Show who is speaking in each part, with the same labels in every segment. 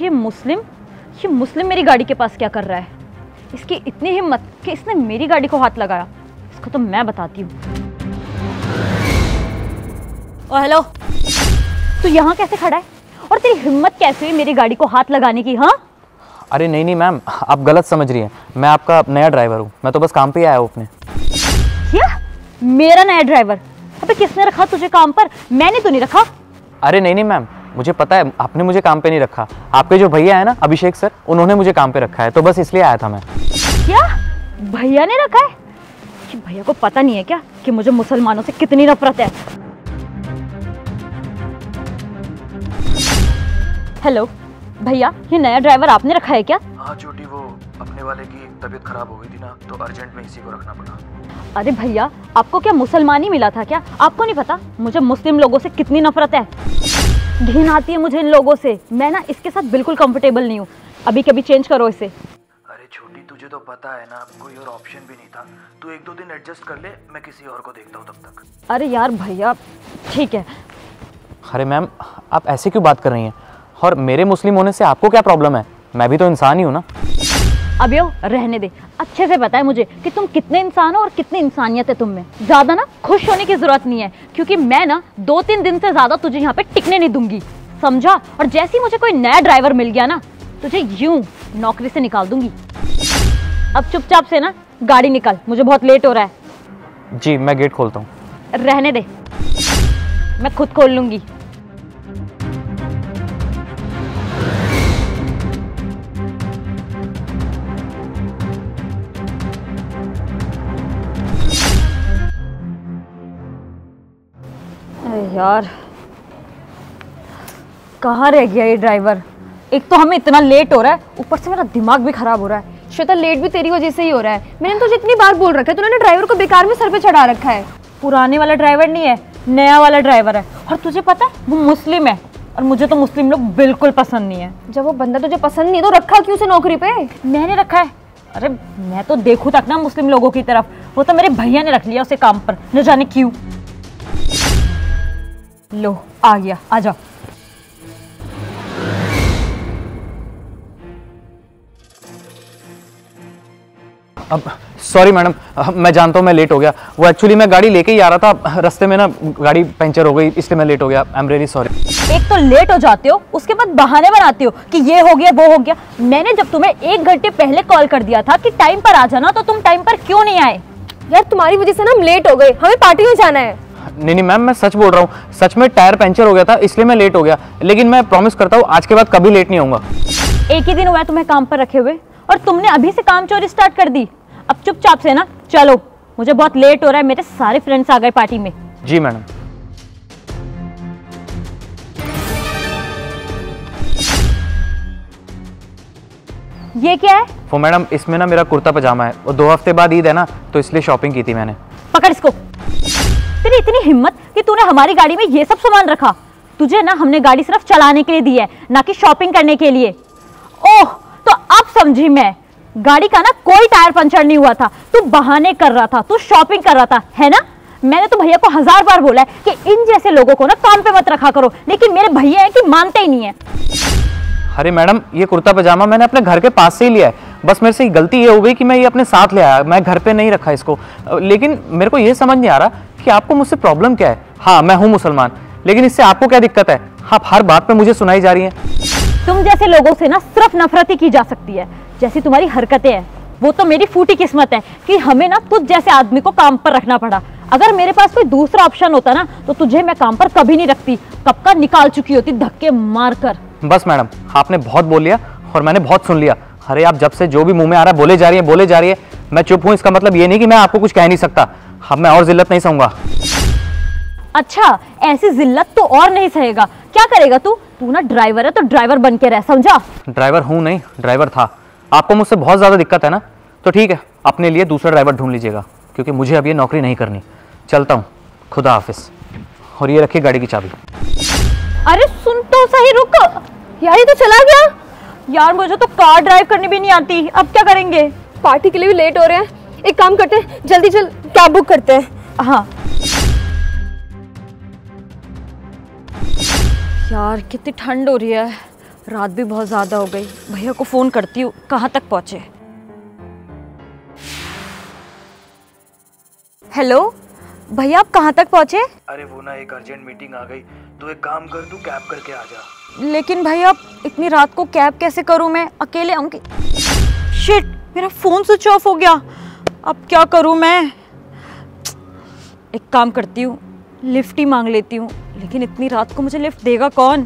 Speaker 1: ये मुस्लिम ये मुस्लिम मेरी गाड़ी के पास क्या कर रहा है? इसकी इतनी हिम्मत कि इसने मेरी गाड़ी को हाथ लगाया। इसको तो मैं बताती हूँ। Oh hello. तू यहाँ कैसे खड़ा है? और तेरी हिम्मत कैसे हुई मेरी गाड़ी को हाथ लगाने की हाँ?
Speaker 2: अरे नहीं नहीं मैम आप गलत समझ रही हैं। मैं आपका नया ड्राइवर हूँ। मैं तो बस काम पे आया हूँ अपने।
Speaker 1: क्या? मेरा नया ड्राइवर? अबे किसने रखा तुझे काम पर? मैंने तो नहीं रखा।
Speaker 2: अरे नहीं नहीं मैम मुझे पता है आपने मुझे काम पे नहीं रखा। आपके जो भैया है ना अभिषेक सर उन्होंने मुझे काम पे रखा है तो बस इसलिए आया था मैं।
Speaker 1: क्या? भैया ने रखा है? कि भैया को पता नहीं है क्या कि मुझे मुसलमानों से कितनी नफरत है? हेलो भैया ये नया ड्राइवर आपने रखा है क्या?
Speaker 3: हाँ छोटी वो अपने वाले की तबीयत खराब हो गई थी ना तो अर्जेंट में इसी को रखना पड़ा।
Speaker 1: अरे भैया आपको क्या मुसलमान ही मिला था क्या? आपको नहीं पता मुझे मुस्लिम लोगों से कितनी नफरत है? घिन आती है मुझे इन लोगों से। मैं ना इसके साथ बिल्कुल कंफर्टेबल नहीं हूँ। अभी कभी चेंज करो इसे।
Speaker 3: अरे छोटी तुझे तो पता है ना कोई और ऑप्शन भी नहीं था। तू एक दो दिन एडजस्ट कर ले मैं किसी और को देखता हूँ तब तक।
Speaker 1: अरे यार भैया ठीक है।
Speaker 2: अरे मैम आप ऐसे क्यों बात कर रही हैं? और मेरे मुस्लिम होने से आपको क्या प्रॉब्लम है? मैं भी तो इंसान ही हूँ ना।
Speaker 1: अबियो रहने दे। अच्छे से बताए मुझे कि तुम कितने इंसान हो और कितनी इंसानियत है तुम में। ज़्यादा ना खुश होने की ज़रूरत नहीं है क्योंकि मैं ना दो तीन दिन से ज़्यादा तुझे यहाँ पे टिकने नहीं दूँगी। समझा? और जैसे ही मुझे कोई नया ड्राइवर मिल गया ना तुझे यूँ नौकरी से निकाल दूँगी। अब चुपचाप से ना गाड़ी निकाल मुझे बहुत लेट हो रहा है।
Speaker 2: जी मैं गेट खोलता हूँ।
Speaker 1: रहने दे। मैं खुद खोल लूँगी। यार। कहाँ रह गया ये ड्राइवर एक तो हमें इतना लेट हो रहा है। ऊपर से मेरा दिमाग भी खराब हो रहा है।
Speaker 4: श्वेता लेट भी तेरी वजह से ही हो रहा है। मैंने तुझे इतनी बार बोल रखा है तूने ड्राइवर को बेकार में सर पे चढ़ा रखा है।
Speaker 1: पुराने वाला ड्राइवर नहीं है नया वाला ड्राइवर है। और तुझे पता है वो मुस्लिम है। और मुझे तो मुस्लिम लोग बिल्कुल पसंद नहीं है।
Speaker 4: जब वो बंदा तुझे पसंद नहीं है, तो रखा क्यों उसे नौकरी पे?
Speaker 1: मैंने रखा है। अरे मैं तो देखूँ तक ना मुस्लिम लोगों की तरफ़। वो तो मेरे भैया ने रख लिया उसे काम पर। न जाने क्यों। लो आ गया आ जाओ।
Speaker 2: अब सॉरी मैडम मैं जानता हूँ मैं लेट हो गया। वो एक्चुअली मैं गाड़ी लेके ही आ रहा था रास्ते में ना गाड़ी पंचर हो गई इसलिए मैं लेट हो गया। आई एम रियली सॉरी
Speaker 1: एक तो लेट हो जाते हो उसके बाद बहाने बनाते हो कि ये हो गया वो हो गया। मैंने जब तुम्हें एक घंटे पहले कॉल कर दिया था कि टाइम पर आ जाना तो तुम टाइम पर क्यों नहीं आए?
Speaker 4: यार तुम्हारी वजह से ना हम लेट हो गए। हमें पार्टी में जाना है।
Speaker 2: नहीं नहीं मैम मैं सच बोल रहा हूँ। सच में टायर पंचर हो गया था इसलिए मैं लेट हो गया। लेकिन मैं प्रॉमिस करता हूँ आज के बाद कभी लेट नहीं होऊँगा
Speaker 1: एक ही दिन हुआ है तुम्हें काम पर रखे हुए और तुमने अभी से काम चोरी स्टार्ट कर दी। अब चुपचाप से ना चलो मुझे बहुत लेट हो रहा है मेरे सारे फ्रेंड्स आ गए पार्टी में।
Speaker 2: जी मैडम।
Speaker 1: ये क्या है?
Speaker 2: वो मैडम इसमें ना मेरा कुर्ता पजामा है। और दो हफ़्ते बाद ईद है ना तो इसलिए शॉपिंग की थी मैंने।
Speaker 1: पकड़ इसको। तेरी इतनी हिम्मत कि तूने हमारी गाड़ी में ये सब सामान रखा। तुझे ना हमने गाड़ी सिर्फ़ चलाने के लिए दी है, ना कि शॉपिंग करने के लिए। ओह तो अब समझी मैं, गाड़ी का ना कोई टायर पंचर नहीं हुआ था। तू बहाने कर रहा था, तू शॉपिंग कर रहा था, है ना? मैंने तो भैया को हज़ार बार बोला है कि इन जैसे लोगों को ना काम पे मत रखा करो, लेकिन मेरे भैया है कि मानते ही नहीं है।
Speaker 2: अरे मैडम, ये कुर्ता पजामा मैंने अपने घर के पास से ही लिया है। बस मेरे से गलती ये हो गई कि मैं ये अपने साथ ले आया, मैं घर पे नहीं रखा इसको। लेकिन मेरे को ये समझ नहीं आ रहा कि आपको मुझसे प्रॉब्लम क्या है? हाँ मैं हूँ मुसलमान लेकिन इससे आपको क्या दिक्कत है? आप हर बात पे मुझे सुनाई जा रही हैं।
Speaker 1: तुम जैसे लोगों से ना सिर्फ़ नफरत ही की जा सकती है जैसी तुम्हारी हरकतें हैं वो तो मेरी फूटी किस्मत है कि हमें ना तुझ जैसे आदमी को काम पर रखना पड़ा। अगर मेरे पास कोई दूसरा ऑप्शन होता ना तो तुझे मैं काम पर कभी नहीं रखती। कब का निकाल चुकी होती धक्के मार कर
Speaker 2: बस मैडम आपने बहुत बोल लिया और मैंने बहुत सुन लिया। अरे आप जब से जो भी मुँह में आ रहा है बोले जा रही है बोले जा रही है। मैं चुप हूँ इसका मतलब ये नहीं कि मैं आपको कुछ कह नहीं सकता। अब मैं और जिल्लत नहीं सहूँगा।
Speaker 1: अच्छा ऐसी जिल्लत तो और नहीं सहेगा। क्या करेगा तू? तू ना ड्राइवर है तो ड्राइवर बन के रह समझा?
Speaker 2: ड्राइवर हूँ नहीं ड्राइवर था। आपको मुझसे बहुत ज़्यादा दिक्कत है ना? तो ठीक है अपने लिए दूसरा ड्राइवर ढूंढ लीजिएगा क्योंकि मुझे अब ये नौकरी नहीं करनी। चलता हूँ। खुदा हाफिज। और ये रखिए गाड़ी की चाबी।
Speaker 1: अरे सुन तो सही रुक।
Speaker 4: यार ये तो चला गया।
Speaker 1: यार मुझे तो कार ड्राइव करनी भी नहीं आती। अब क्या करेंगे?
Speaker 4: पार्टी के लिए भी लेट हो रहे हैं। एक काम करते हैं जल्दी जल्द कैब बुक करते हैं।
Speaker 1: हाँ। यार कितनी ठंड हो रही है। रात भी बहुत ज़्यादा हो गई। भैया को फ़ोन करती हूँ कहाँ तक पहुँचे? हेलो? भैया आप कहाँ तक पहुँचे?
Speaker 3: अरे वो ना एक अर्जेंट मीटिंग आ गई तो एक काम कर तू कैब करके आ जा।
Speaker 1: लेकिन भैया इतनी रात को कैब कैसे करूँ मैं? अकेले आऊँगी? शिट मेरा फ़ोन स्विच ऑफ़ हो गया। अब क्या करूँ मैं? एक काम करती हूँ लिफ्ट ही मांग लेती हूँ लेकिन इतनी रात को मुझे लिफ्ट देगा कौन?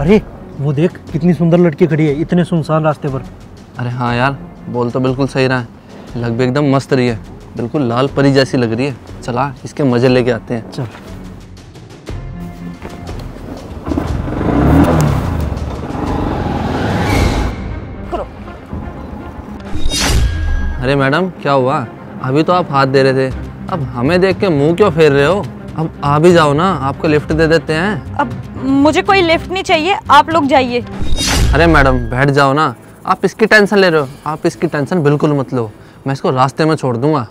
Speaker 5: अरे वो देख कितनी सुंदर लड़की खड़ी है इतने सुनसान रास्ते पर।
Speaker 6: अरे हाँ यार बोल तो बिल्कुल सही रहा है। लग भी एकदम मस्त रही है बिल्कुल लाल परी जैसी लग रही है। चला इसके मज़े लेके आते हैं।
Speaker 5: चल।
Speaker 6: अरे मैडम क्या हुआ? अभी तो आप हाथ दे रहे थे। अब हमें देख के मुँह क्यों फेर रहे हो? अब आ भी जाओ ना आपको लिफ्ट दे देते हैं।
Speaker 1: अब मुझे कोई लिफ्ट नहीं चाहिए आप लोग जाइए।
Speaker 6: अरे मैडम बैठ जाओ ना। आप इसकी टेंशन ले रहे हो। आप इसकी टेंशन बिल्कुल मत लो। मैं इसको रास्ते में छोड़ दूँगा।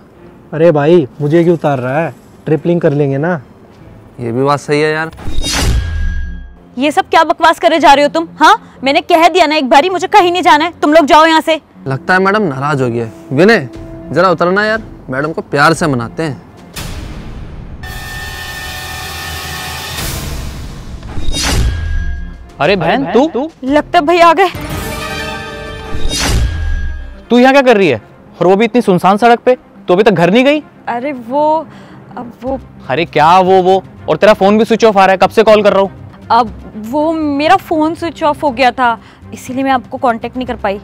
Speaker 5: अरे भाई मुझे क्यों उतार रहा है? ट्रिपलिंग कर लेंगे ना।
Speaker 6: ये भी बात सही है यार।
Speaker 1: ये सब क्या बकवास करे जा रहे हो तुम हाँ? मैंने कह दिया ना एक बारी मुझे कहीं नहीं जाना है। तुम लोग जाओ यहाँ से।
Speaker 6: लगता है मैडम नाराज़ हो गया है। विनय जरा उतरना यार। मैडम को प्यार से मनाते हैं।
Speaker 2: अरे बहन तू? तू?
Speaker 1: लगता है भैया आ गए।
Speaker 2: तू यहाँ क्या कर रही है? और वो भी इतनी सुनसान सड़क पे? तो अभी तक घर नहीं गई?
Speaker 1: अरे वो अब वो
Speaker 2: अरे क्या वो वो? और तेरा फ़ोन भी स्विच ऑफ़ आ रहा है। कब से कॉल कर रहा हूँ?
Speaker 1: अब वो मेरा फ़ोन स्विच ऑफ़ हो गया था इसीलिए मैं आपको कांटेक्ट नहीं कर पाई।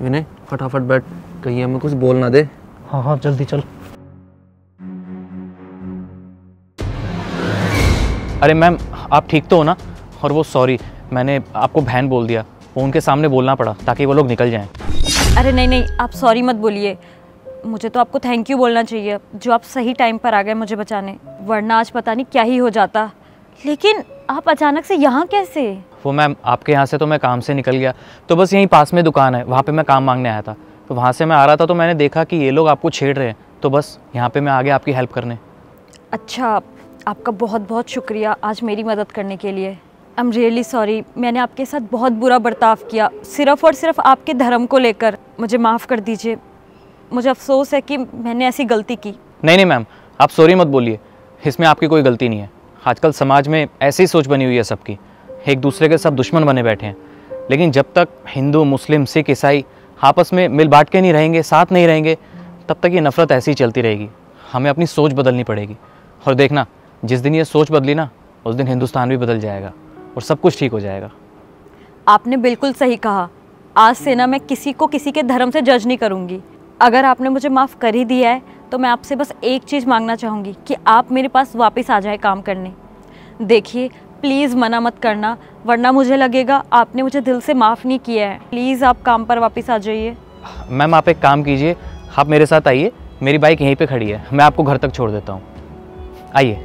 Speaker 6: विनय फटाफट बैठ कहीं हमें कुछ बोल ना दे।
Speaker 5: हाँ हाँ जल्दी चल।
Speaker 2: अरे मैम आप ठीक तो हो ना? और वो सॉरी मैंने आपको बहन बोल दिया। वो उनके सामने बोलना पड़ा ताकि वो लोग निकल जाएँ।
Speaker 1: अरे नहीं नहीं आप सॉरी मत बोलिए। मुझे तो आपको थैंक यू बोलना चाहिए जो आप सही टाइम पर आ गए मुझे बचाने। वरना आज पता नहीं क्या ही हो जाता। लेकिन आप अचानक से यहाँ कैसे?
Speaker 2: वो मैम आपके यहाँ से तो मैं काम से निकल गया। तो बस यहीं पास में दुकान है वहाँ पर मैं काम मांगने आया था। तो वहाँ से मैं आ रहा था तो मैंने देखा कि ये लोग आपको छेड़ रहे हैं। तो बस यहाँ पर मैं आ गया आपकी हेल्प करने।
Speaker 1: अच्छा आपका बहुत बहुत शुक्रिया आज मेरी मदद करने के लिए। आई एम रियली सॉरी मैंने आपके साथ बहुत बुरा बर्ताव किया। सिर्फ़ और सिर्फ़ आपके धर्म को लेकर मुझे माफ़ कर दीजिए। मुझे अफसोस है कि मैंने ऐसी गलती की।
Speaker 2: नहीं नहीं मैम आप सॉरी मत बोलिए। इसमें आपकी कोई गलती नहीं है। आजकल समाज में ऐसी सोच बनी हुई है सबकी। एक दूसरे के सब दुश्मन बने बैठे हैं। लेकिन जब तक हिंदू, मुस्लिम, सिख, ईसाई आपस में मिल बांट के नहीं रहेंगे, साथ नहीं रहेंगे, तब तक ये नफ़रत ऐसी ही चलती रहेगी। हमें अपनी सोच बदलनी पड़ेगी। और देखना, जिस दिन ये सोच बदली ना, उस दिन हिंदुस्तान भी बदल जाएगा और सब कुछ ठीक हो जाएगा।
Speaker 1: आपने बिल्कुल सही कहा। आज से ना मैं किसी को किसी के धर्म से जज नहीं करूँगी। अगर आपने मुझे माफ़ कर ही दिया है तो मैं आपसे बस एक चीज़ मांगना चाहूँगी कि आप मेरे पास वापस आ जाए काम करने। देखिए प्लीज़ मना मत करना, वरना मुझे लगेगा आपने मुझे दिल से माफ़ नहीं किया है। प्लीज़ आप काम पर वापस आ जाइए।
Speaker 2: मैम, आप एक काम कीजिए, आप मेरे साथ आइए, मेरी बाइक यहीं पे खड़ी है, मैं आपको घर तक छोड़ देता हूँ। आइए।